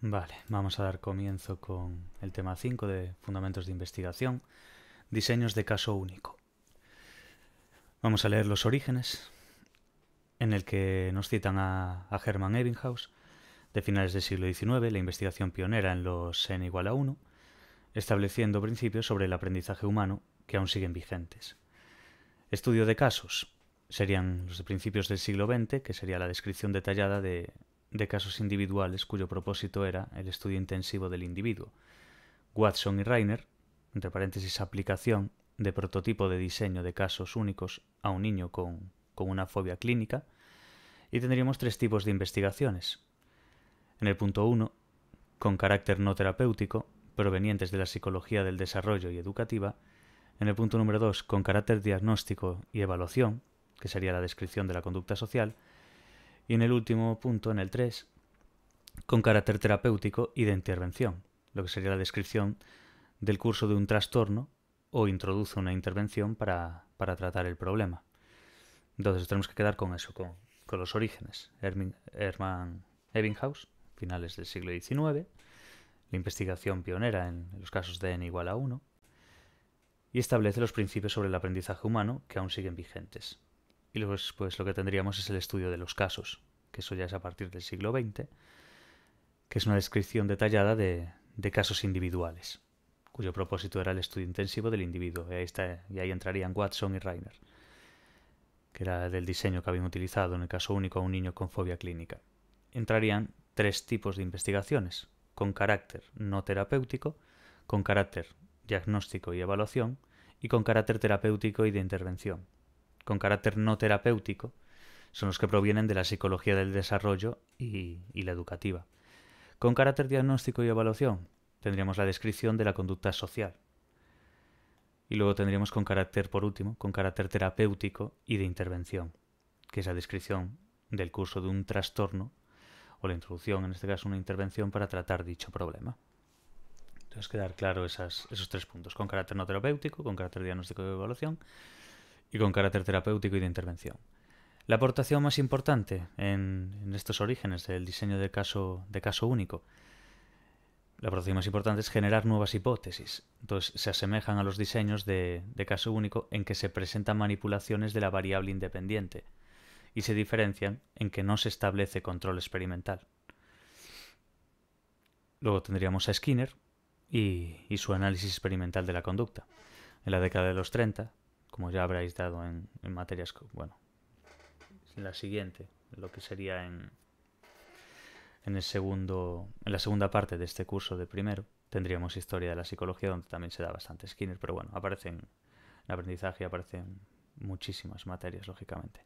Vale, vamos a dar comienzo con el tema 5 de Fundamentos de Investigación, diseños de caso único. Vamos a leer los orígenes, en el que nos citan a, Hermann Ebbinghaus, de finales del siglo XIX, la investigación pionera en los n igual a 1, estableciendo principios sobre el aprendizaje humano que aún siguen vigentes. Estudio de casos serían los de principios del siglo XX, que sería la descripción detallada de de casos individuales cuyo propósito era el estudio intensivo del individuo. Watson y Rainer, entre paréntesis aplicación de prototipo de diseño de casos únicos a un niño con, con una fobia clínica, y tendríamos tres tipos de investigaciones. En el punto 1, con carácter no terapéutico, provenientes de la psicología del desarrollo y educativa, en el punto número 2, con carácter diagnóstico y evaluación, que sería la descripción de la conducta social, y en el último punto, en el 3, con carácter terapéutico y de intervención, lo que sería la descripción del curso de un trastorno o introduce una intervención para, para tratar el problema. Entonces tenemos que quedar con eso, con, con los orígenes. Hermann Ebbinghaus, finales del siglo XIX, la investigación pionera en los casos de n igual a 1, y establece los principios sobre el aprendizaje humano que aún siguen vigentes. Y luego pues, lo que tendríamos es el estudio de los casos, que eso ya es a partir del siglo XX, que es una descripción detallada de, casos individuales, cuyo propósito era el estudio intensivo del individuo. Y ahí, y ahí entrarían Watson y Reiner, que era del diseño que habían utilizado en el caso único a un niño con fobia clínica. Entrarían tres tipos de investigaciones, con carácter no terapéutico, con carácter diagnóstico y evaluación, y con carácter terapéutico y de intervención con carácter no terapéutico son los que provienen de la psicología del desarrollo y, la educativa. Con carácter diagnóstico y evaluación tendríamos la descripción de la conducta social. Y luego tendríamos con carácter, por último, con carácter terapéutico y de intervención, que es la descripción del curso de un trastorno o la introducción, en este caso una intervención para tratar dicho problema. Entonces quedar claro esos tres puntos, con carácter no terapéutico, con carácter diagnóstico y evaluación y con carácter terapéutico y de intervención. La aportación más importante en, estos orígenes del diseño de caso, único, la aportación más importante es generar nuevas hipótesis. Entonces se asemejan a los diseños de, caso único en que se presentan manipulaciones de la variable independiente y se diferencian en que no se establece control experimental. Luego tendríamos a Skinner y, y, su análisis experimental de la conducta. En la década de los 30, como ya habréis dado en, en materias, bueno, en la siguiente, lo que sería en, en el segundo, en la segunda parte de este curso de primero, tendríamos historia de la psicología donde también se da bastante Skinner, pero bueno, aparecen en aprendizaje aparecen muchísimas materias, lógicamente.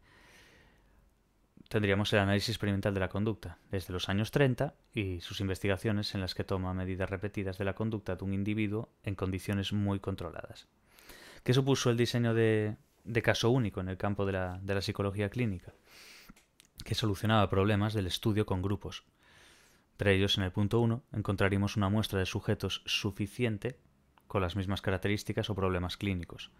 Tendríamos el análisis experimental de la conducta desde los años 30 y sus investigaciones en las que toma medidas repetidas de la conducta de un individuo en condiciones muy controladas. Que supuso el diseño de, de caso único en el campo de la, de la psicología clínica, que solucionaba problemas del estudio con grupos. Entre ellos, en el punto 1, encontraríamos una muestra de sujetos suficiente con las mismas características o problemas clínicos.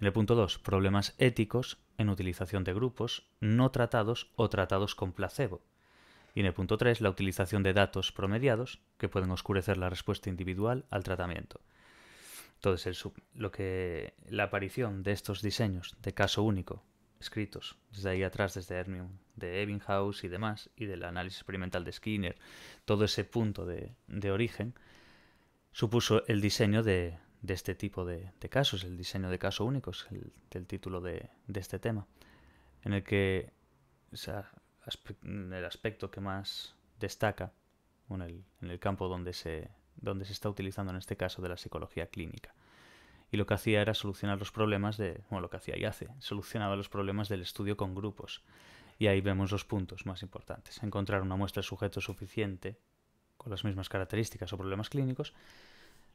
En el punto 2, problemas éticos en utilización de grupos no tratados o tratados con placebo. Y en el punto 3, la utilización de datos promediados que pueden oscurecer la respuesta individual al tratamiento. Entonces, lo que la aparición de estos diseños de caso único, escritos desde ahí atrás, desde Hermione, de Ebbinghaus y demás, y del análisis experimental de Skinner, todo ese punto de, de origen, supuso el diseño de, de este tipo de, de, casos, el diseño de caso único, es el, del título de, este tema, en el que o el aspecto que más destaca en el, en el campo donde se donde se está utilizando en este caso de la psicología clínica. Y lo que hacía era solucionar los problemas de, bueno, lo que hacía y hace, solucionaba los problemas del estudio con grupos. Y ahí vemos los puntos más importantes. Encontrar una muestra de sujeto suficiente con las mismas características o problemas clínicos.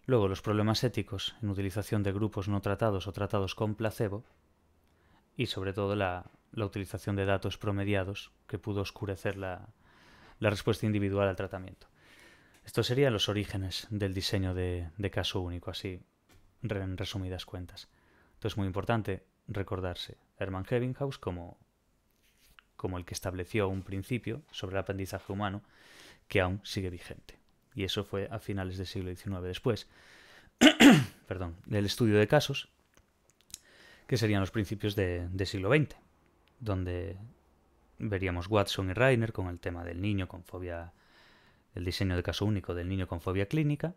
Luego los problemas éticos en utilización de grupos no tratados o tratados con placebo. Y sobre todo la, la utilización de datos promediados que pudo oscurecer la, la respuesta individual al tratamiento. Estos serían los orígenes del diseño de, de caso único, así en resumidas cuentas. Entonces es muy importante recordarse Hermann Ebbinghaus como, como el que estableció un principio sobre el aprendizaje humano que aún sigue vigente. y eso fue a finales del siglo XIX. Después, perdón, del estudio de casos, que serían los principios del siglo XX, donde veríamos Watson y Reiner con el tema del niño con fobia, el diseño de caso único del niño con fobia clínica,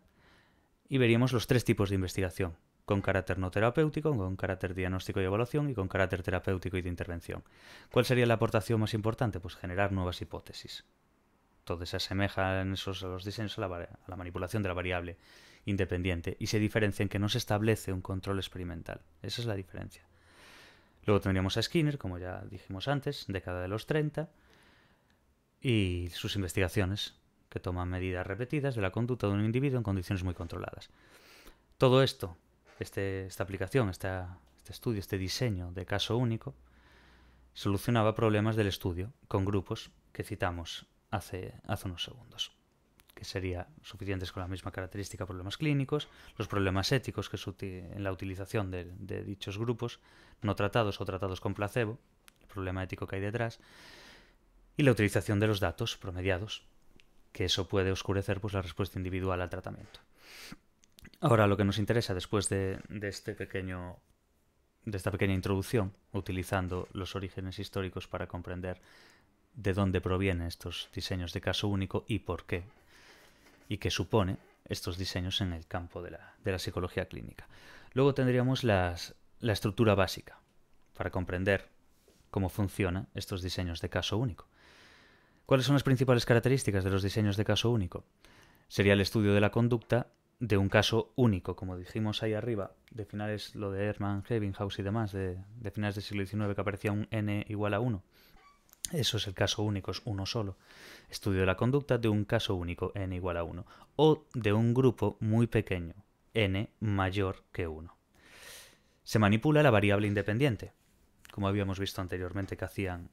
y veríamos los tres tipos de investigación, con carácter no terapéutico, con carácter diagnóstico y evaluación y con carácter terapéutico y de intervención. ¿Cuál sería la aportación más importante? Pues generar nuevas hipótesis. Todo se asemeja en esos los diseños a la, a la manipulación de la variable independiente y se diferencia en que no se establece un control experimental. Esa es la diferencia. Luego tendríamos a Skinner, como ya dijimos antes, década de los 30, y sus investigaciones, que toman medidas repetidas de la conducta de un individuo en condiciones muy controladas. Todo esto, este, esta aplicación, este estudio, este diseño de caso único, solucionaba problemas del estudio con grupos que citamos hace, hace unos segundos que serían suficientes con la misma característica problemas clínicos, los problemas éticos que en la utilización de, de, dichos grupos no tratados o tratados con placebo, el problema ético que hay detrás, y la utilización de los datos promediados, que eso puede oscurecer pues, la respuesta individual al tratamiento. Ahora lo que nos interesa después de, de este pequeño de esta pequeña introducción, utilizando los orígenes históricos para comprender de dónde provienen estos diseños de caso único y por qué y que supone estos diseños en el campo de la, psicología clínica. Luego tendríamos la estructura básica para comprender cómo funcionan estos diseños de caso único. ¿Cuáles son las principales características de los diseños de caso único? Sería el estudio de la conducta de un caso único, como dijimos ahí arriba, de finales, lo de Hermann Ebbinghaus y demás, de, de finales del siglo XIX que aparecía un n igual a 1. Eso es el caso único, es uno solo. Estudio de la conducta de un caso único, n igual a 1, o de un grupo muy pequeño, n mayor que 1. Se manipula la variable independiente, como habíamos visto anteriormente que hacían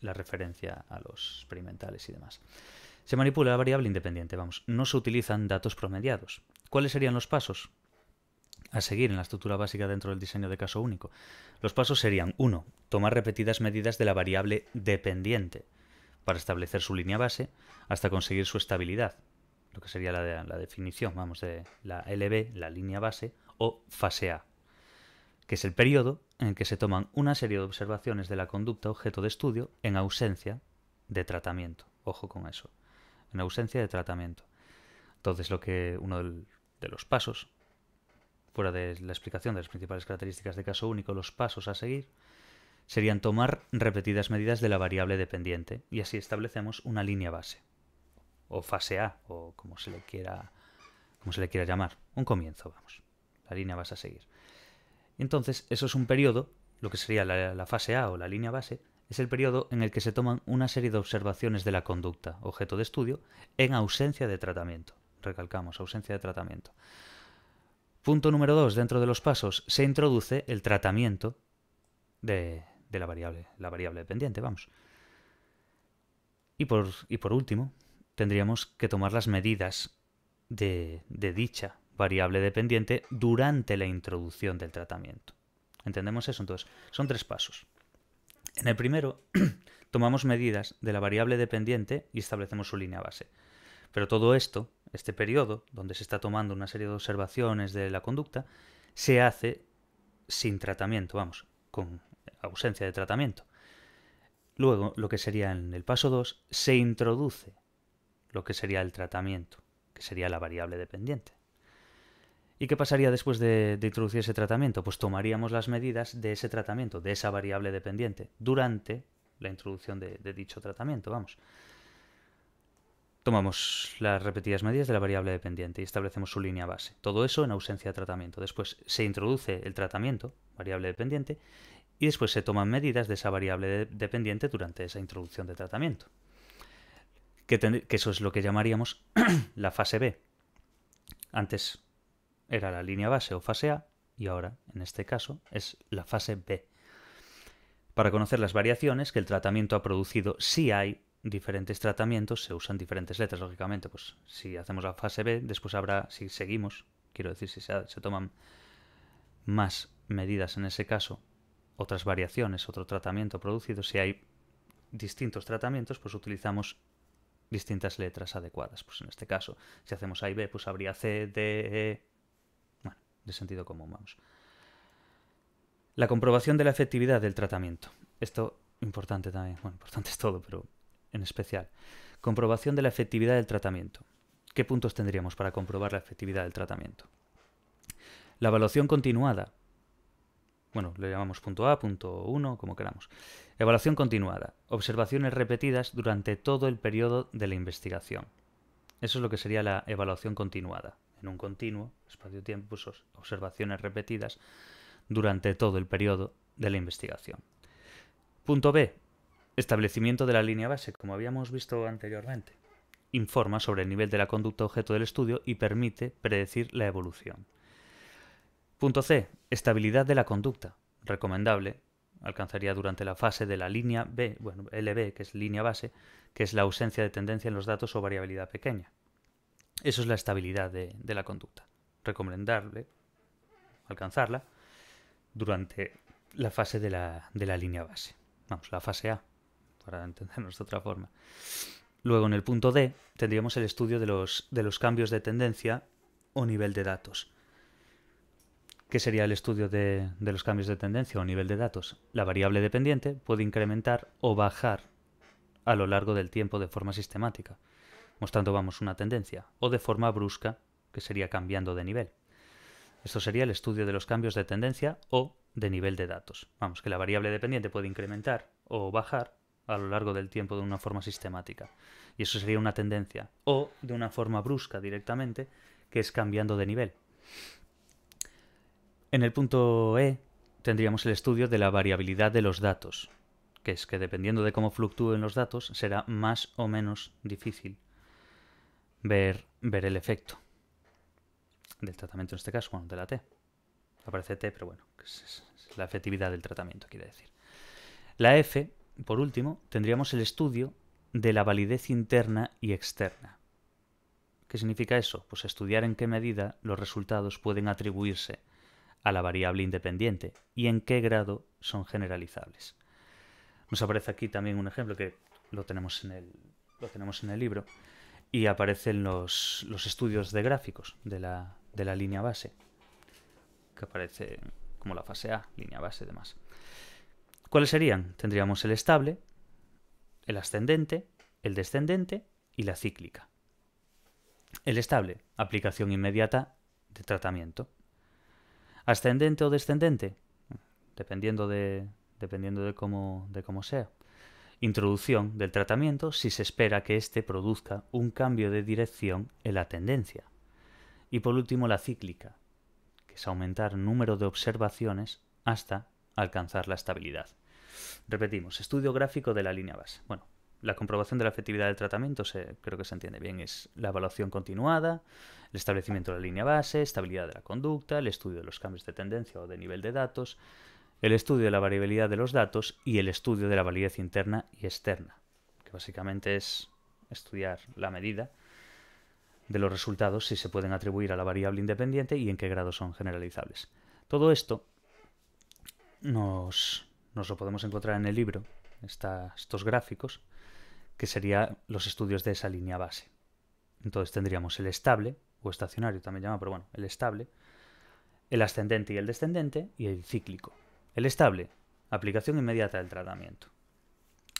la referencia a los experimentales y demás. Se manipula la variable independiente, vamos, no se utilizan datos promediados. ¿Cuáles serían los pasos? a seguir en la estructura básica dentro del diseño de caso único. Los pasos serían 1. Tomar repetidas medidas de la variable dependiente para establecer su línea base hasta conseguir su estabilidad, lo que sería la, la definición, vamos, de la LB, la línea base, o fase A, que es el periodo en que se toman una serie de observaciones de la conducta objeto de estudio en ausencia de tratamiento. Ojo con eso, en ausencia de tratamiento. Entonces, lo que uno de los pasos fuera de la explicación de las principales características de caso único, los pasos a seguir serían tomar repetidas medidas de la variable dependiente y así establecemos una línea base o fase A o como se le quiera como se le quiera llamar, un comienzo, vamos. La línea base a seguir. Entonces, eso es un periodo, lo que sería la, fase A o la línea base, es el periodo en el que se toman una serie de observaciones de la conducta, objeto de estudio, en ausencia de tratamiento. Recalcamos, ausencia de tratamiento. Punto número dos, dentro de los pasos, se introduce el tratamiento de, la variable, la variable dependiente, vamos. Y por, y por último, tendríamos que tomar las medidas de, de dicha variable dependiente durante la introducción del tratamiento. ¿Entendemos eso? Entonces, son tres pasos. En el primero, tomamos medidas de la variable dependiente y establecemos su línea base. Pero todo esto este periodo, donde se está tomando una serie de observaciones de la conducta, se hace sin tratamiento, vamos, con ausencia de tratamiento. Luego, lo que sería en el paso 2, se introduce lo que sería el tratamiento, que sería la variable dependiente. ¿Y qué pasaría después de, introducir ese tratamiento? Pues tomaríamos las medidas de ese tratamiento, de esa variable dependiente, durante la introducción de dicho tratamiento, vamos. Tomamos las repetidas medidas de la variable dependiente y establecemos su línea base. Todo eso en ausencia de tratamiento. Después se introduce el tratamiento, variable dependiente, y después se toman medidas de esa variable dependiente durante esa introducción de tratamiento. Que, eso es lo que llamaríamos la fase B. Antes era la línea base o fase A y ahora, en este caso, es la fase B. Para conocer las variaciones que el tratamiento ha producido si hay diferentes tratamientos se usan diferentes letras, lógicamente. Pues si hacemos la fase B, después habrá, si seguimos, quiero decir, si se, toman más medidas en ese caso, otras variaciones, otro tratamiento producido, si hay distintos tratamientos, pues utilizamos distintas letras adecuadas. Pues en este caso, si hacemos A y B, pues habría C, D, E. De sentido común, vamos. La comprobación de la efectividad del tratamiento. Esto importante también. Bueno, importante es todo, pero en especial. Comprobación de la efectividad del tratamiento. ¿Qué puntos tendríamos para comprobar la efectividad del tratamiento? La evaluación continuada. Bueno, le llamamos punto A, punto 1, como queramos. Evaluación continuada. Observaciones repetidas durante todo el periodo de la investigación. Eso es lo que sería la evaluación continuada. En un continuo espacio-tiempo, pues, observaciones repetidas durante todo el periodo de la investigación. Punto B. Establecimiento de la línea base, como habíamos visto anteriormente. Informa sobre el nivel de la conducta objeto del estudio y permite predecir la evolución. Punto C. Estabilidad de la conducta. Recomendable alcanzaría durante la fase de la línea B, bueno, LB, que es línea base, que es la ausencia de tendencia en los datos o variabilidad pequeña. Eso es la estabilidad de, la conducta. Recomendable alcanzarla durante la fase de la, línea base. Vamos, la fase A, para entendernos de otra forma. Luego, en el punto D, tendríamos el estudio de los cambios de tendencia o nivel de datos. ¿Qué sería el estudio de, los cambios de tendencia o nivel de datos? La variable dependiente puede incrementar o bajar a lo largo del tiempo de forma sistemática, mostrando vamos una tendencia, o de forma brusca, que sería cambiando de nivel. Esto sería el estudio de los cambios de tendencia o de nivel de datos. Vamos, que la variable dependiente puede incrementar o bajar a lo largo del tiempo de una forma sistemática. Y eso sería una tendencia. O de una forma brusca directamente, que es cambiando de nivel. En el punto E tendríamos el estudio de la variabilidad de los datos, que es que dependiendo de cómo fluctúen los datos será más o menos difícil ver, ver el efecto del tratamiento en este caso, bueno, de la T. Aparece T, pero bueno, es, la efectividad del tratamiento, quiere decir. La F, por último, tendríamos el estudio de la validez interna y externa. ¿Qué significa eso? Pues estudiar en qué medida los resultados pueden atribuirse a la variable independiente y en qué grado son generalizables. Nos aparece aquí también un ejemplo que lo tenemos en el, lo tenemos en el libro y aparecen los, los estudios de gráficos de la, de la línea base, que aparece como la fase A, línea base y demás. ¿Cuáles serían? Tendríamos el estable, el ascendente, el descendente y la cíclica. El estable, aplicación inmediata de tratamiento. Ascendente o descendente, dependiendo de, dependiendo de, cómo, de cómo sea. Introducción del tratamiento si se espera que éste produzca un cambio de dirección en la tendencia. Y por último la cíclica, que es aumentar número de observaciones hasta alcanzar la estabilidad. Repetimos, estudio gráfico de la línea base. Bueno, la comprobación de la efectividad del tratamiento se, creo que se entiende bien. Es la evaluación continuada, el establecimiento de la línea base, estabilidad de la conducta, el estudio de los cambios de tendencia o de nivel de datos, el estudio de la variabilidad de los datos y el estudio de la validez interna y externa, que básicamente es estudiar la medida de los resultados si se pueden atribuir a la variable independiente y en qué grado son generalizables. Todo esto nos, lo podemos encontrar en el libro, estos gráficos, que serían los estudios de esa línea base. Entonces tendríamos el estable, o estacionario también llama, pero bueno, el estable, el ascendente y el descendente, y el cíclico. El estable, aplicación inmediata del tratamiento.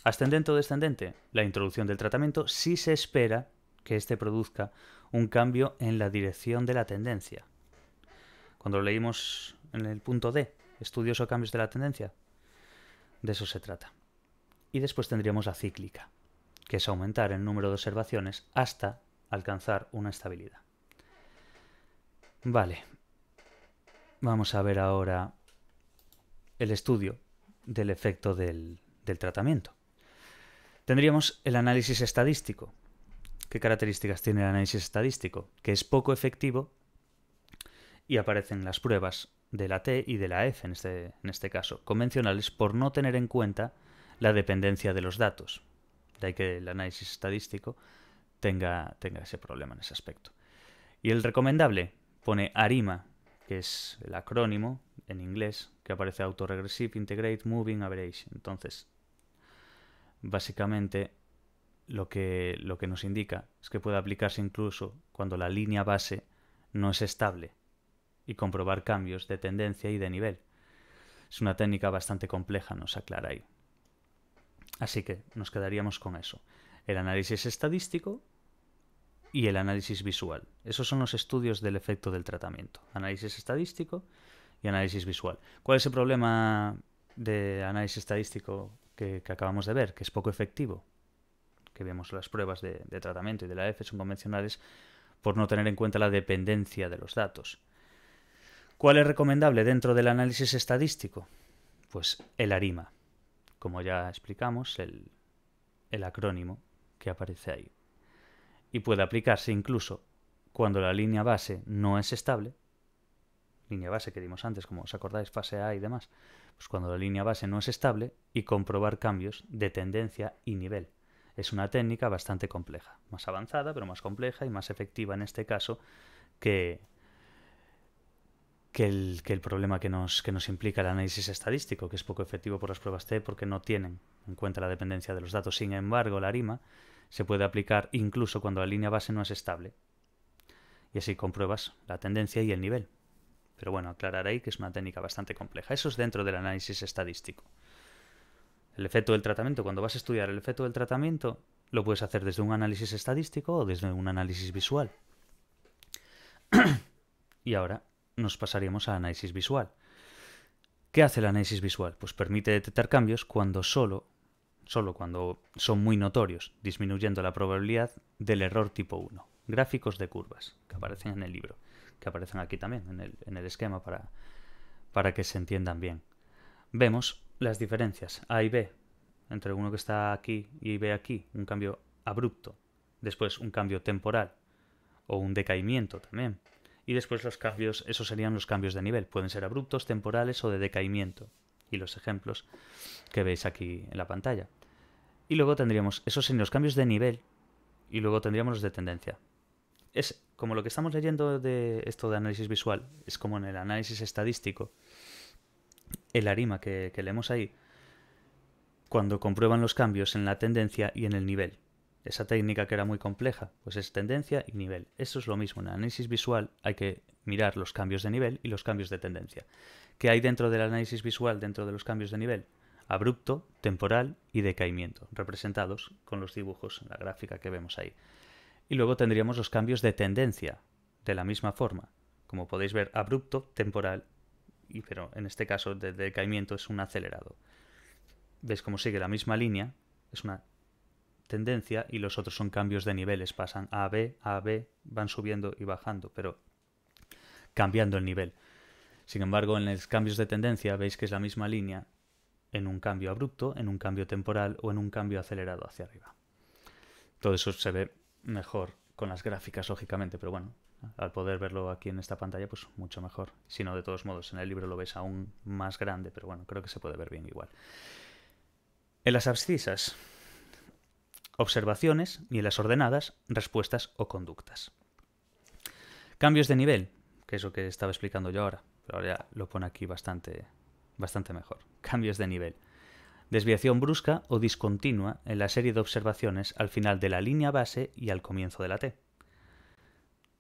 Ascendente o descendente, la introducción del tratamiento si se espera que éste produzca un cambio en la dirección de la tendencia. Cuando lo leímos en el punto D, estudios o cambios de la tendencia, de eso se trata. Y después tendríamos la cíclica, que es aumentar el número de observaciones hasta alcanzar una estabilidad. Vale, vamos a ver ahora el estudio del efecto del, tratamiento. Tendríamos el análisis estadístico. ¿Qué características tiene el análisis estadístico? Que es poco efectivo y aparecen las pruebas de la T y de la F en este, en este caso, convencionales por no tener en cuenta la dependencia de los datos. De ahí que el análisis estadístico tenga, tenga ese problema en ese aspecto. Y el recomendable pone ARIMA, que es el acrónimo en inglés que aparece Autoregressive Integrate Moving Average. Entonces, básicamente lo que, lo que nos indica es que puede aplicarse incluso cuando la línea base no es estable y comprobar cambios de tendencia y de nivel. Es una técnica bastante compleja, nos aclara ahí. Así que nos quedaríamos con eso. El análisis estadístico y el análisis visual. Esos son los estudios del efecto del tratamiento. Análisis estadístico y análisis visual. ¿Cuál es el problema de análisis estadístico que, acabamos de ver? Que es poco efectivo. Que vemos las pruebas de, de tratamiento y de la F son convencionales por no tener en cuenta la dependencia de los datos. ¿Cuál es recomendable dentro del análisis estadístico? Pues el ARIMA, como ya explicamos, el, el acrónimo que aparece ahí. Y puede aplicarse incluso cuando la línea base no es estable, línea base que dimos antes, como os acordáis, fase A y demás, pues cuando la línea base no es estable y comprobar cambios de tendencia y nivel. Es una técnica bastante compleja, más avanzada, pero más compleja y más efectiva en este caso que, que el, que el problema que nos, que nos implica el análisis estadístico, que es poco efectivo por las pruebas T porque no tienen en cuenta la dependencia de los datos. Sin embargo, la ARIMA se puede aplicar incluso cuando la línea base no es estable. Y así compruebas la tendencia y el nivel. Pero bueno, aclararé que es una técnica bastante compleja. Eso es dentro del análisis estadístico. El efecto del tratamiento, cuando vas a estudiar el efecto del tratamiento, lo puedes hacer desde un análisis estadístico o desde un análisis visual. y ahora nos pasaríamos a análisis visual. ¿Qué hace el análisis visual? Pues permite detectar cambios cuando solo, solo cuando son muy notorios, disminuyendo la probabilidad del error tipo 1. Gráficos de curvas que aparecen en el libro, que aparecen aquí también en el, en el esquema para, para que se entiendan bien. Vemos las diferencias A y B entre uno que está aquí y B aquí, un cambio abrupto, después un cambio temporal o un decaimiento también, y después los cambios, esos serían los cambios de nivel. Pueden ser abruptos, temporales o de decaimiento. Y los ejemplos que veis aquí en la pantalla. Y luego tendríamos, esos serían los cambios de nivel y luego tendríamos los de tendencia. Es como lo que estamos leyendo de esto de análisis visual, es como en el análisis estadístico, el arima que, que leemos ahí, cuando comprueban los cambios en la tendencia y en el nivel. Esa técnica que era muy compleja, pues es tendencia y nivel. Eso es lo mismo. En el análisis visual hay que mirar los cambios de nivel y los cambios de tendencia. ¿Qué hay dentro del análisis visual, dentro de los cambios de nivel? Abrupto, temporal y decaimiento, representados con los dibujos en la gráfica que vemos ahí. Y luego tendríamos los cambios de tendencia, de la misma forma. Como podéis ver, abrupto, temporal, y, pero en este caso de decaimiento es un acelerado. ¿Veis cómo sigue la misma línea? Es una tendencia y los otros son cambios de niveles, pasan a B, a B, van subiendo y bajando, pero cambiando el nivel. Sin embargo, en los cambios de tendencia veis que es la misma línea en un cambio abrupto, en un cambio temporal o en un cambio acelerado hacia arriba. Todo eso se ve mejor con las gráficas, lógicamente, pero bueno, al poder verlo aquí en esta pantalla, pues mucho mejor. Si no, de todos modos, en el libro lo ves aún más grande, pero bueno, creo que se puede ver bien igual. En las abscisas observaciones y en las ordenadas respuestas o conductas. Cambios de nivel, que es lo que estaba explicando yo ahora, pero ahora ya lo pone aquí bastante, bastante mejor. Cambios de nivel. Desviación brusca o discontinua en la serie de observaciones al final de la línea base y al comienzo de la T.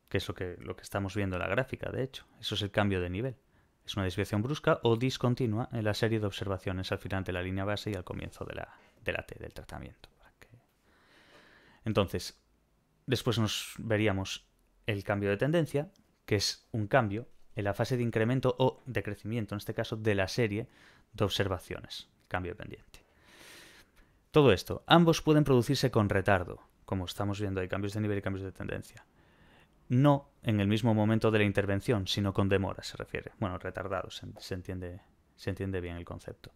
Que es lo que, lo que estamos viendo en la gráfica, de hecho. Eso es el cambio de nivel. Es una desviación brusca o discontinua en la serie de observaciones al final de la línea base y al comienzo de la, de la T, del tratamiento. Entonces, después nos veríamos el cambio de tendencia, que es un cambio en la fase de incremento o de crecimiento, en este caso, de la serie de observaciones, cambio pendiente. Todo esto, ambos pueden producirse con retardo, como estamos viendo, hay cambios de nivel y cambios de tendencia. No en el mismo momento de la intervención, sino con demora, se refiere. Bueno, retardado, se, entiende, se entiende bien el concepto.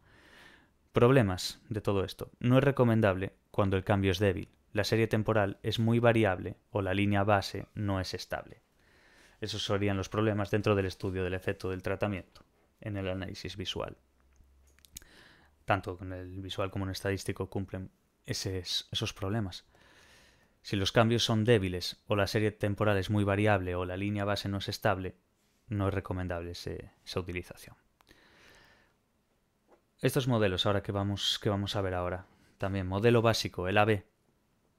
Problemas de todo esto. No es recomendable cuando el cambio es débil, la serie temporal es muy variable o la línea base no es estable. Esos serían los problemas dentro del estudio del efecto del tratamiento en el análisis visual. Tanto en el visual como en el estadístico cumplen esos problemas. Si los cambios son débiles o la serie temporal es muy variable o la línea base no es estable, no es recomendable esa utilización. Estos modelos ahora que vamos, que vamos a ver ahora. También modelo básico, el AB,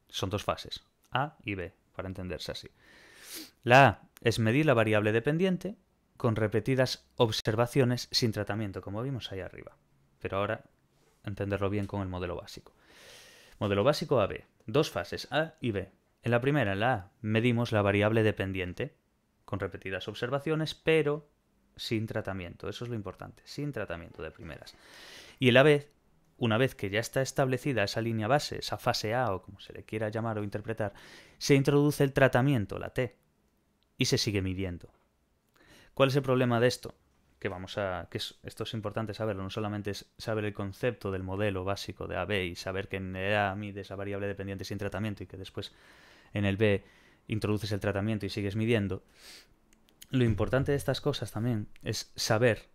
Son dos fases, A y B, para entenderse así. La A es medir la variable dependiente con repetidas observaciones sin tratamiento, como vimos ahí arriba. Pero ahora entenderlo bien con el modelo básico. Modelo básico AB. Dos fases, A y B. En la primera, en la A, medimos la variable dependiente con repetidas observaciones, pero sin tratamiento. Eso es lo importante, sin tratamiento de primeras. Y en la B, una vez que ya está establecida esa línea base, esa fase A o como se le quiera llamar o interpretar, se introduce el tratamiento, la T, y se sigue midiendo. ¿Cuál es el problema de esto? Que vamos a. que esto es importante saberlo, no solamente es saber el concepto del modelo básico de AB y saber que en el A mide esa variable dependiente sin tratamiento y que después en el B introduces el tratamiento y sigues midiendo. Lo importante de estas cosas también es saber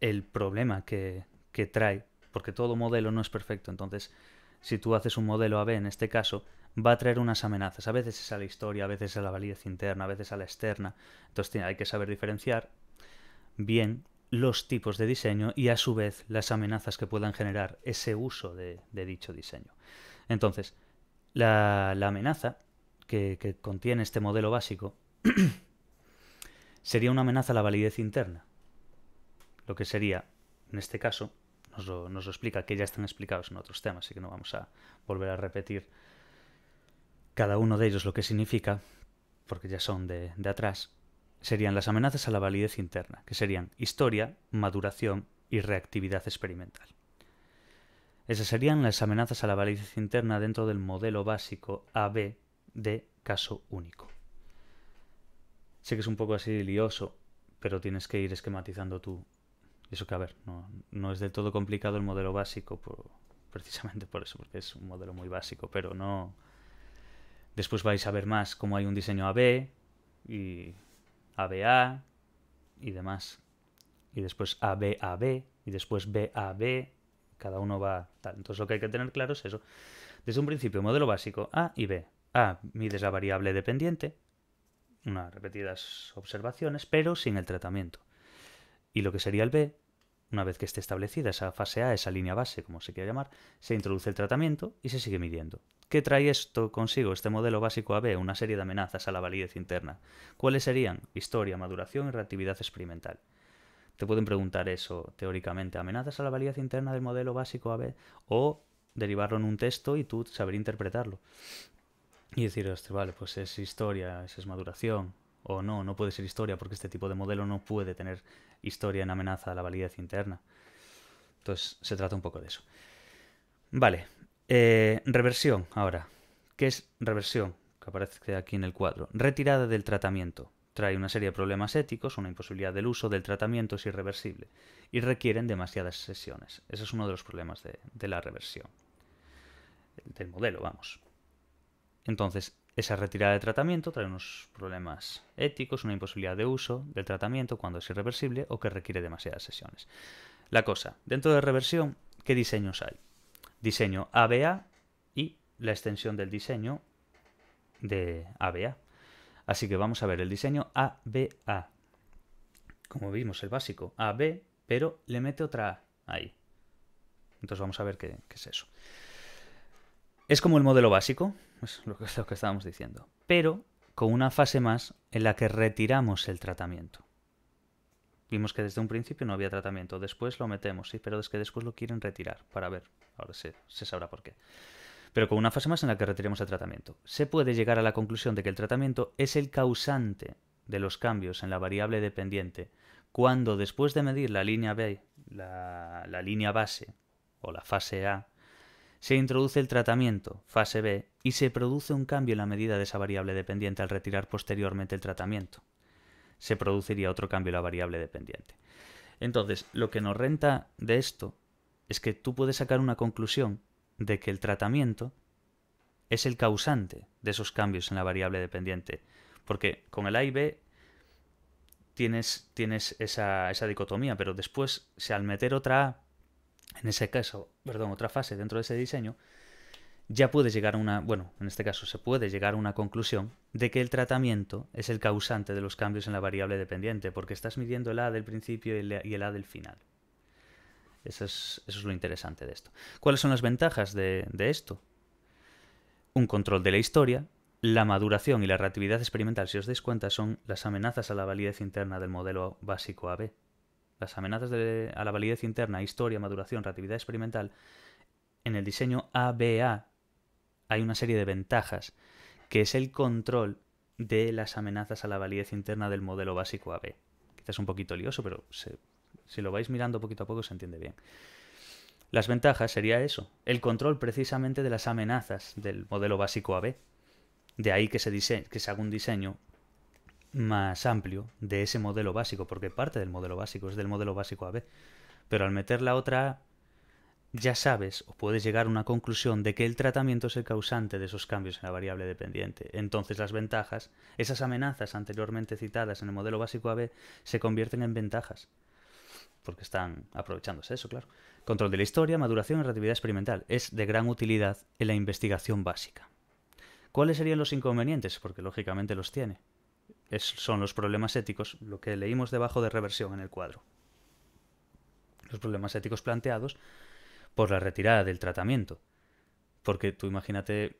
el problema que, que trae, porque todo modelo no es perfecto. Entonces, si tú haces un modelo AB en este caso, va a traer unas amenazas. A veces es a la historia, a veces a la validez interna, a veces a la externa. Entonces hay que saber diferenciar bien los tipos de diseño y a su vez las amenazas que puedan generar ese uso de, dicho diseño. Entonces, la, amenaza que, contiene este modelo básico sería una amenaza a la validez interna. Lo que sería, en este caso, nos lo, nos lo explica, que ya están explicados en otros temas, así que no vamos a volver a repetir cada uno de ellos lo que significa, porque ya son de, atrás, serían las amenazas a la validez interna, que serían historia, maduración y reactividad experimental. Esas serían las amenazas a la validez interna dentro del modelo básico AB de caso único. Sé que es un poco así lioso, pero tienes que ir esquematizando tú. Eso que, a ver, no, no es del todo complicado el modelo básico, precisamente por eso, porque es un modelo muy básico, pero no, Después vais a ver más cómo hay un diseño AB y ABA y demás. Y después ABAB y después BAB. Cada uno va. Entonces lo que hay que tener claro es eso. Desde un principio, modelo básico A y B. A mides la variable dependiente, unas repetidas observaciones, pero sin el tratamiento. Y lo que sería el B, una vez que esté establecida esa fase A, esa línea base, como se quiera llamar, se introduce el tratamiento y se sigue midiendo. ¿Qué trae esto consigo, este modelo básico AB? Una serie de amenazas a la validez interna. ¿Cuáles serían? Historia, maduración y reactividad experimental. Te pueden preguntar eso teóricamente, amenazas a la validez interna del modelo básico AB o derivarlo en un texto y tú saber interpretarlo. Y decir, vale, pues es historia, es maduración. O no, no puede ser historia porque este tipo de modelo no puede tener historia en amenaza a la validez interna. Entonces se trata un poco de eso. Vale, eh, reversión, ahora. ¿Qué es reversión? Que aparece aquí en el cuadro. Retirada del tratamiento. Trae una serie de problemas éticos, una imposibilidad del uso del tratamiento es irreversible y requieren demasiadas sesiones. Ese es uno de los problemas de, de la reversión. Del modelo, vamos. Entonces, esa retirada de tratamiento trae unos problemas éticos, una imposibilidad de uso del tratamiento cuando es irreversible o que requiere demasiadas sesiones. La cosa, dentro de reversión, ¿qué diseños hay? diseño ABA y la extensión del diseño de ABA. Así que vamos a ver el diseño ABA. Como vimos, el básico AB, pero le mete otra A ahí. Entonces vamos a ver qué, es eso. Es como el modelo básico, es lo que, es lo que estábamos diciendo, pero con una fase más en la que retiramos el tratamiento. Vimos que desde un principio no había tratamiento, después lo metemos, sí, pero es que después lo quieren retirar para ver. Ahora se, se sabrá por qué. Pero con una fase más en la que retiremos el tratamiento. Se puede llegar a la conclusión de que el tratamiento es el causante de los cambios en la variable dependiente cuando después de medir la línea B, la, la línea base o la fase A, se introduce el tratamiento, fase B, y se produce un cambio en la medida de esa variable dependiente al retirar posteriormente el tratamiento se produciría otro cambio en la variable dependiente. Entonces, lo que nos renta de esto es que tú puedes sacar una conclusión de que el tratamiento es el causante de esos cambios en la variable dependiente. Porque con el A y B tienes, tienes esa, esa dicotomía, pero después, si al meter otra A, en ese caso, perdón, otra fase dentro de ese diseño, ya puedes llegar a una, bueno, en este caso se puede llegar a una conclusión de que el tratamiento es el causante de los cambios en la variable dependiente, porque estás midiendo el A del principio y el A del final. Eso es, eso es lo interesante de esto. ¿Cuáles son las ventajas de, de esto? un control de la historia, la maduración y la reactividad experimental, si os dais cuenta, son las amenazas a la validez interna del modelo básico AB. Las amenazas a la validez interna, historia, maduración, reactividad experimental, en el diseño ABA hay una serie de ventajas, que es el control de las amenazas a la validez interna del modelo básico AB. Quizás un poquito lioso, pero si lo vais mirando poquito a poco se entiende bien. Las ventajas sería eso, el control precisamente de las amenazas del modelo básico AB. De ahí que se, que se haga un diseño más amplio de ese modelo básico, porque parte del modelo básico es del modelo básico AB. Pero al meter la otra A, ya sabes o puedes llegar a una conclusión de que el tratamiento es el causante de esos cambios en la variable dependiente. Entonces las ventajas, esas amenazas anteriormente citadas en el modelo básico AB, se convierten en ventajas. Porque están aprovechándose eso, claro. Control de la historia, maduración y reactividad experimental. Es de gran utilidad en la investigación básica. ¿Cuáles serían los inconvenientes? Porque lógicamente los tiene. Son los problemas éticos, lo que leímos debajo de reversión en el cuadro. Los problemas éticos planteados por la retirada del tratamiento. Porque tú imagínate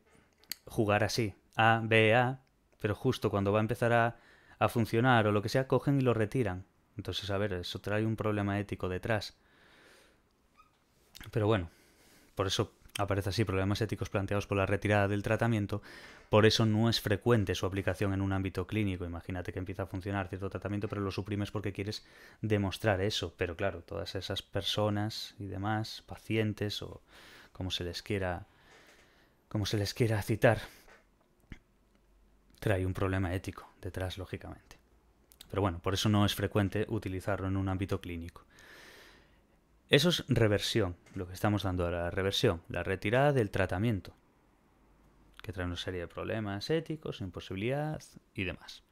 jugar así, A, B, A, pero justo cuando va a empezar a, a funcionar o lo que sea, cogen y lo retiran. Entonces, a ver, eso trae un problema ético detrás. Pero bueno, por eso aparece así problemas éticos planteados por la retirada del tratamiento. Por eso no es frecuente su aplicación en un ámbito clínico. Imagínate que empieza a funcionar cierto tratamiento, pero lo suprimes porque quieres demostrar eso. Pero claro, todas esas personas y demás, pacientes o como se les quiera, como se les quiera citar, trae un problema ético detrás, lógicamente. Pero bueno, por eso no es frecuente utilizarlo en un ámbito clínico. Eso es reversión, lo que estamos dando ahora, reversión, la retirada del tratamiento, que trae una serie de problemas éticos, imposibilidad y demás.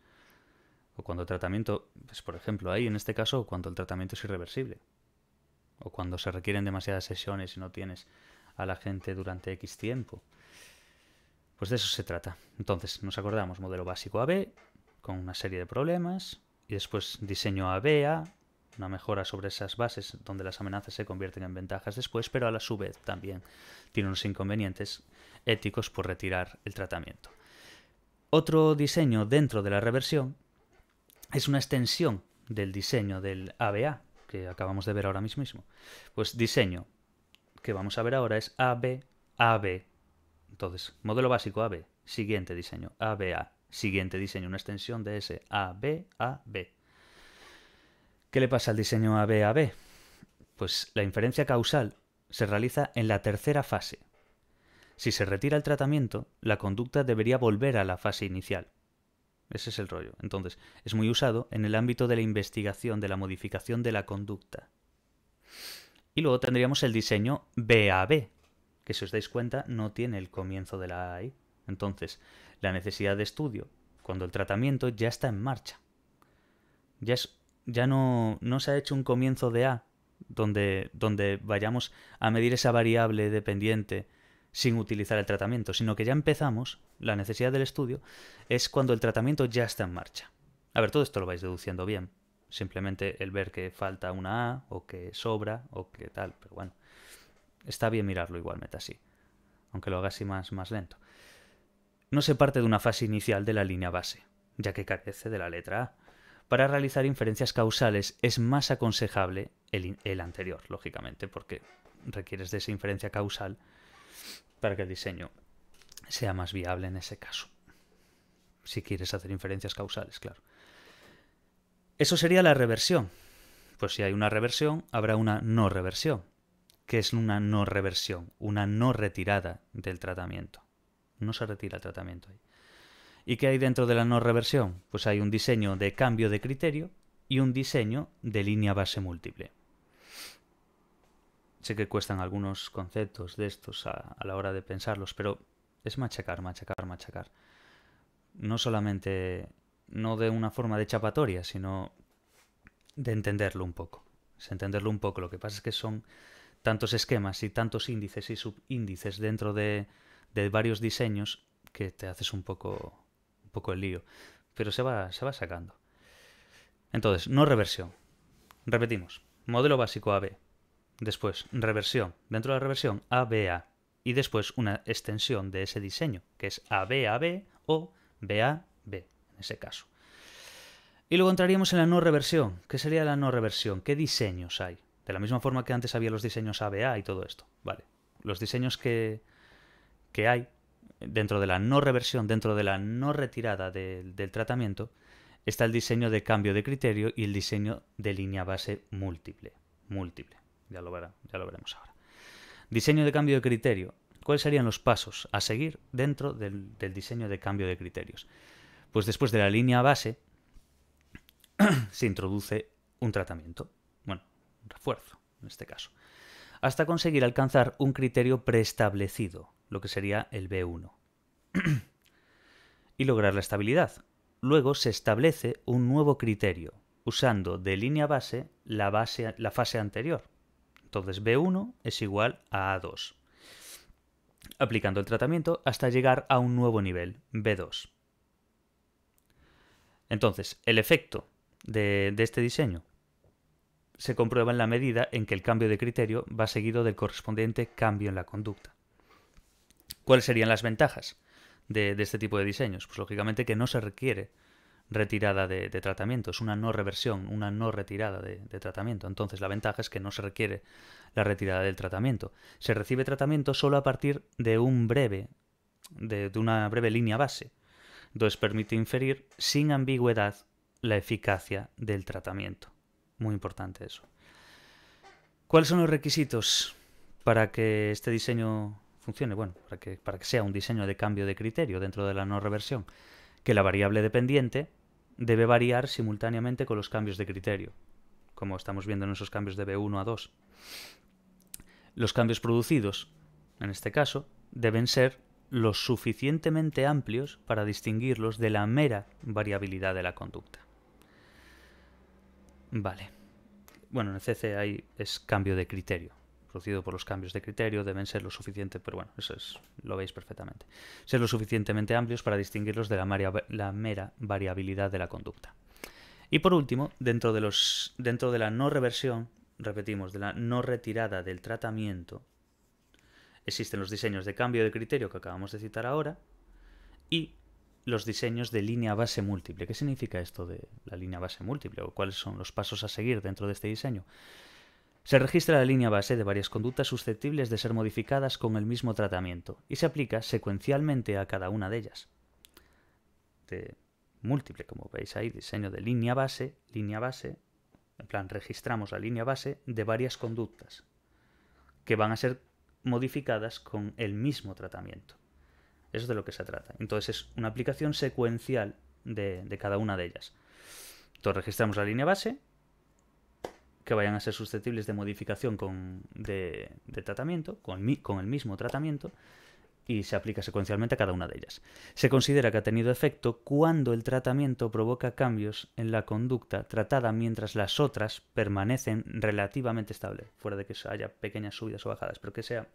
O cuando el tratamiento, pues por ejemplo, ahí en este caso, cuando el tratamiento es irreversible. O cuando se requieren demasiadas sesiones y no tienes a la gente durante X tiempo. Pues de eso se trata. Entonces, nos acordamos, modelo básico AB, con una serie de problemas, y después diseño ABA, una mejora sobre esas bases donde las amenazas se convierten en ventajas después, pero a la su vez también tiene unos inconvenientes éticos por retirar el tratamiento. Otro diseño dentro de la reversión es una extensión del diseño del ABA, que acabamos de ver ahora mismo. Pues diseño que vamos a ver ahora es AB, AB. Entonces, modelo básico AB, siguiente diseño, ABA, siguiente diseño, una extensión de ese AB, AB. ¿Qué le pasa al diseño AB-AB? Pues la inferencia causal se realiza en la tercera fase. Si se retira el tratamiento, la conducta debería volver a la fase inicial. Ese es el rollo. Entonces, es muy usado en el ámbito de la investigación de la modificación de la conducta. Y luego tendríamos el diseño BAB, que si os dais cuenta no tiene el comienzo de la A Entonces, la necesidad de estudio, cuando el tratamiento ya está en marcha. Ya es ya no, no se ha hecho un comienzo de A, donde, donde vayamos a medir esa variable dependiente sin utilizar el tratamiento, sino que ya empezamos, la necesidad del estudio es cuando el tratamiento ya está en marcha. A ver, todo esto lo vais deduciendo bien. Simplemente el ver que falta una A, o que sobra, o que tal, pero bueno, está bien mirarlo igualmente así, aunque lo haga así más, más lento. No se parte de una fase inicial de la línea base, ya que carece de la letra A para realizar inferencias causales es más aconsejable el, anterior, lógicamente, porque requieres de esa inferencia causal para que el diseño sea más viable en ese caso. Si quieres hacer inferencias causales, claro. Eso sería la reversión. Pues si hay una reversión, habrá una no reversión. ¿Qué es una no reversión? Una no retirada del tratamiento. No se retira el tratamiento ahí. ¿Y qué hay dentro de la no reversión? Pues hay un diseño de cambio de criterio y un diseño de línea base múltiple. Sé que cuestan algunos conceptos de estos a, la hora de pensarlos, pero es machacar, machacar, machacar. No solamente, no de una forma de chapatoria, sino de entenderlo un poco. Es entenderlo un poco. Lo que pasa es que son tantos esquemas y tantos índices y subíndices dentro de, de varios diseños que te haces un poco poco el lío, pero se va, se va sacando. Entonces, no reversión. Repetimos. Modelo básico AB. Después, reversión. Dentro de la reversión, ABA. y después una extensión de ese diseño, que es ABAB o BAB en ese caso. Y luego entraríamos en la no reversión. ¿Qué sería la no reversión? ¿Qué diseños hay? De la misma forma que antes había los diseños ABA y todo esto. Vale. Los diseños que, que hay dentro de la no reversión, dentro de la no retirada del tratamiento, está el diseño de cambio de criterio y el diseño de línea base múltiple. Múltiple. Ya lo, ya lo veremos ahora. Diseño de cambio de criterio. ¿Cuáles serían los pasos a seguir dentro del, del diseño de cambio de criterios? Pues después de la línea base se introduce un tratamiento, bueno, un refuerzo en este caso, hasta conseguir alcanzar un criterio preestablecido, lo que sería el B1, y lograr la estabilidad. Luego se establece un nuevo criterio, usando de línea base la, fase anterior. Entonces B1 es igual a A2. Aplicando el tratamiento hasta llegar a un nuevo nivel, B2. Entonces, el efecto de, este diseño se comprueba en la medida en que el cambio de criterio va seguido del correspondiente cambio en la conducta. ¿Cuáles serían las ventajas de, este tipo de diseños? Pues lógicamente que no se requiere retirada de, tratamiento, es una no reversión, una no retirada de, tratamiento. Entonces la ventaja es que no se requiere la retirada del tratamiento. Se recibe tratamiento solo a partir de un breve, de una breve línea base. Entonces permite inferir sin ambigüedad la eficacia del tratamiento. Muy importante eso. ¿Cuáles son los requisitos para que este diseño funcione? Bueno, para que, para que sea un diseño de cambio de criterio dentro de la no reversión. Que la variable dependiente debe variar simultáneamente con los cambios de criterio, como estamos viendo en esos cambios de B1 a 2. Los cambios producidos, en este caso, deben ser lo suficientemente amplios para distinguirlos de la mera variabilidad de la conducta. Vale. Bueno, en el CC hay, es cambio de criterio. Producido por los cambios de criterio deben ser lo suficiente, pero bueno, eso es, lo veis perfectamente. Ser lo suficientemente amplios para distinguirlos de la, la mera variabilidad de la conducta. Y por último, dentro de, los, dentro de la no reversión, repetimos, de la no retirada del tratamiento, existen los diseños de cambio de criterio que acabamos de citar ahora y los diseños de línea base múltiple. ¿Qué significa esto de la línea base múltiple o cuáles son los pasos a seguir dentro de este diseño? Se registra la línea base de varias conductas susceptibles de ser modificadas con el mismo tratamiento y se aplica secuencialmente a cada una de ellas. De múltiple, como veis ahí, diseño de línea base, línea base, en plan registramos la línea base de varias conductas que van a ser modificadas con el mismo tratamiento. Eso es de lo que se trata. Entonces es una aplicación secuencial de, cada una de ellas. Entonces registramos la línea base, que vayan a ser susceptibles de modificación con, de, tratamiento, con, con el mismo tratamiento, y se aplica secuencialmente a cada una de ellas. Se considera que ha tenido efecto cuando el tratamiento provoca cambios en la conducta tratada mientras las otras permanecen relativamente estables, fuera de que haya pequeñas subidas o bajadas, pero que sea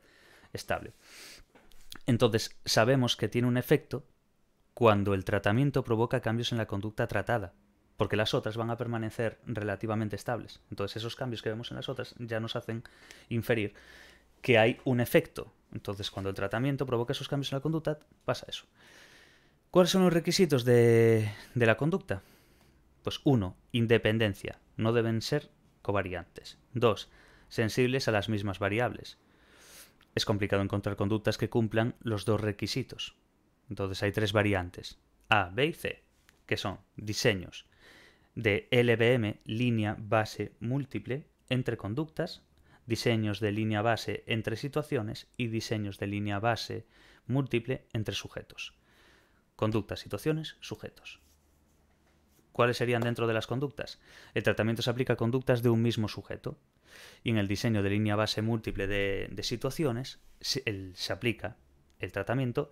estable. Entonces, sabemos que tiene un efecto cuando el tratamiento provoca cambios en la conducta tratada, porque las otras van a permanecer relativamente estables. Entonces, esos cambios que vemos en las otras ya nos hacen inferir que hay un efecto. Entonces, cuando el tratamiento provoca esos cambios en la conducta, pasa eso. ¿Cuáles son los requisitos de, la conducta? Pues uno, independencia. No deben ser covariantes. Dos, sensibles a las mismas variables es complicado encontrar conductas que cumplan los dos requisitos. Entonces hay tres variantes, A, B y C, que son diseños de LBM, línea base múltiple, entre conductas, diseños de línea base entre situaciones y diseños de línea base múltiple entre sujetos. Conductas, situaciones, sujetos. ¿Cuáles serían dentro de las conductas? El tratamiento se aplica a conductas de un mismo sujeto, y en el diseño de línea base múltiple de, situaciones se, aplica el tratamiento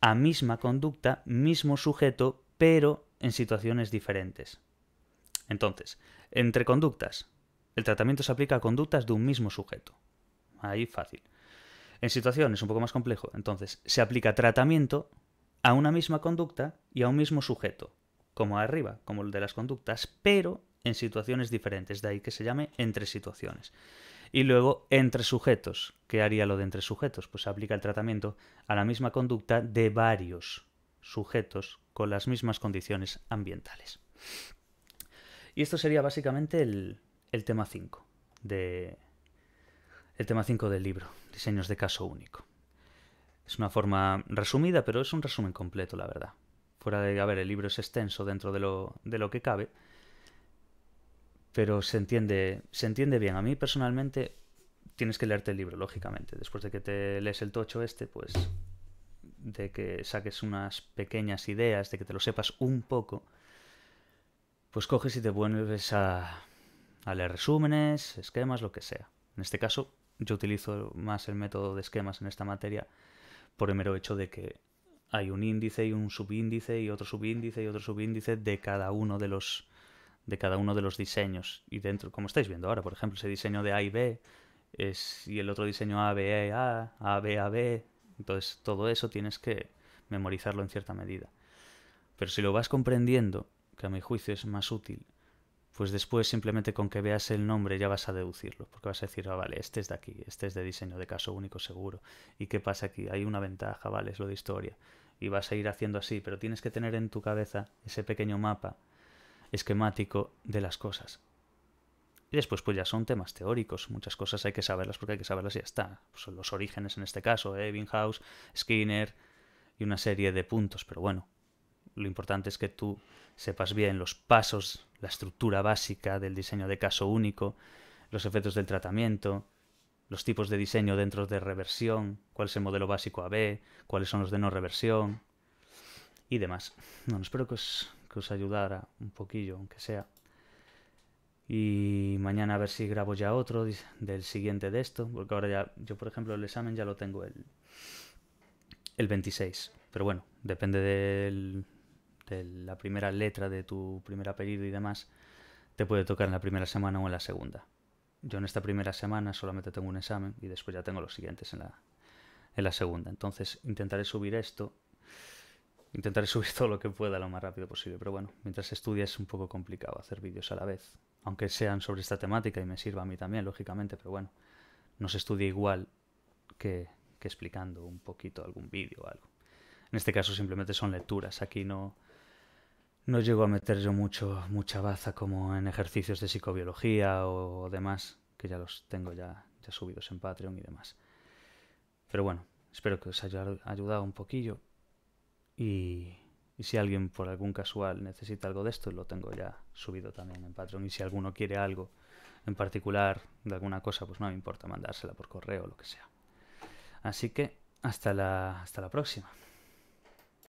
a misma conducta, mismo sujeto, pero en situaciones diferentes. Entonces, entre conductas, el tratamiento se aplica a conductas de un mismo sujeto. Ahí fácil. En situaciones un poco más complejo, entonces se aplica tratamiento a una misma conducta y a un mismo sujeto, como arriba, como el de las conductas, pero en situaciones diferentes, de ahí que se llame entre situaciones. Y luego entre sujetos. ¿Qué haría lo de entre sujetos? Pues aplica el tratamiento a la misma conducta de varios sujetos con las mismas condiciones ambientales. Y esto sería básicamente el, tema 5 de el tema 5 del libro, diseños de caso único. Es una forma resumida, pero es un resumen completo, la verdad. Fuera de, a ver, el libro es extenso dentro de lo, de lo que cabe, pero se entiende, se entiende bien. A mí personalmente tienes que leerte el libro, lógicamente. Después de que te lees el tocho este, pues de que saques unas pequeñas ideas, de que te lo sepas un poco, pues coges y te vuelves a, a leer resúmenes, esquemas, lo que sea. En este caso, yo utilizo más el método de esquemas en esta materia por el mero hecho de que hay un índice y un subíndice y otro subíndice y otro subíndice de cada uno de los de cada uno de los diseños. Y dentro como estáis viendo ahora por ejemplo ese diseño de A y B es y el otro diseño A B e, A A B A B. Entonces todo eso tienes que memorizarlo en cierta medida. Pero si lo vas comprendiendo que a mi juicio es más útil pues después simplemente con que veas el nombre ya vas a deducirlo, porque vas a decir, ah, vale, este es de aquí, este es de diseño de caso único seguro. ¿Y qué pasa aquí? Hay una ventaja, vale, es lo de historia. Y vas a ir haciendo así, pero tienes que tener en tu cabeza ese pequeño mapa esquemático de las cosas. Y después pues ya son temas teóricos, muchas cosas hay que saberlas porque hay que saberlas y ya está. son los orígenes en este caso, Ebbinghaus, Skinner y una serie de puntos, pero bueno, lo importante es que tú sepas bien los pasos, la estructura básica del diseño de caso único, los efectos del tratamiento, los tipos de diseño dentro de reversión, cuál es el modelo básico AB, cuáles son los de no reversión y demás. Bueno, espero que os, que os ayudara un poquillo, aunque sea. Y mañana a ver si grabo ya otro del siguiente de esto, porque ahora ya, yo por ejemplo el examen ya lo tengo el, el 26. Pero bueno, depende del, de la primera letra de tu primer apellido y demás, te puede tocar en la primera semana o en la segunda. Yo en esta primera semana solamente tengo un examen y después ya tengo los siguientes en la, en la segunda. Entonces intentaré subir esto, intentaré subir todo lo que pueda lo más rápido posible. Pero bueno, mientras estudia es un poco complicado hacer vídeos a la vez. Aunque sean sobre esta temática y me sirva a mí también, lógicamente, pero bueno, no se estudia igual que, que explicando un poquito algún vídeo o algo. En este caso simplemente son lecturas. Aquí no, no llego a meter yo mucho, mucha baza como en ejercicios de psicobiología o demás, que ya los tengo ya, ya subidos en Patreon y demás. Pero bueno, espero que os haya ayudado un poquillo. Y, y si alguien por algún casual necesita algo de esto, lo tengo ya subido también en Patreon. Y si alguno quiere algo en particular de alguna cosa, pues no me importa mandársela por correo o lo que sea. Así que hasta la, hasta la próxima.